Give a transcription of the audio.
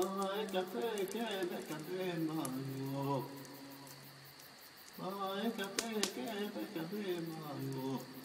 Vai café, quebra café, maio. Vai café, quebra café, maio.